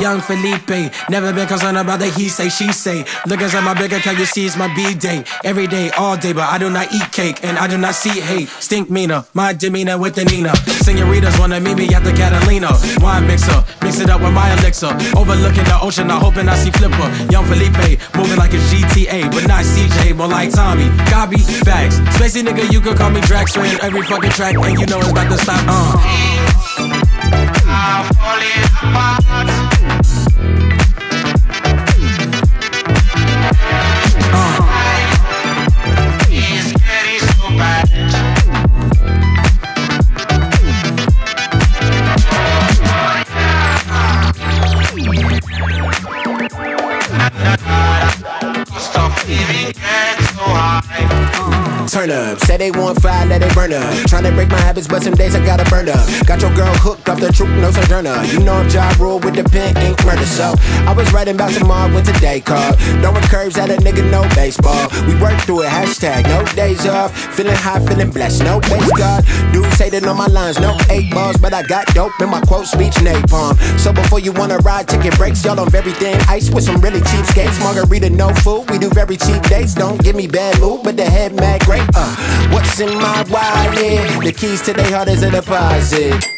Young Felipe, never been concerned about the he say, she say. Look inside my big account, you see it's my B day. Every day, all day, but I do not eat cake and I do not see hate. Stink meaner, my demeanor with the Nina. Senoritas wanna meet me at the Catalina. Wine mixer, mix it up with my elixir. Overlooking the ocean, I'm hoping I see Flipper. Young Felipe, moving like a GTA, but not CJ, more like Tommy. Copy, facts. Spacey nigga, you could call me Drax in every fucking track, and you know it's about to stop. Uh. Turn up, say they want fire, let it burn up. Tryna break my habits, but some days I gotta burn up. Got your girl hooked off the truth, no sojourner. You know I'm Ja Rule with the pen, ink murder. So I was writing about tomorrow when today called. Throwing curves at a nigga, no baseball. We work through it, hashtag no days off. Feeling high, feeling blessed, no Based God. Dudes on my lines, no eight balls, but I got dope in my quote speech napalm. So before you wanna ride, ticket breaks, y'all on very thin ice with some really cheap skates. Margarita, no food, we do very cheap dates. Don't give me bad mood, but the head mad great. Uh, what's in my wallet? The keys to their heart is a deposit.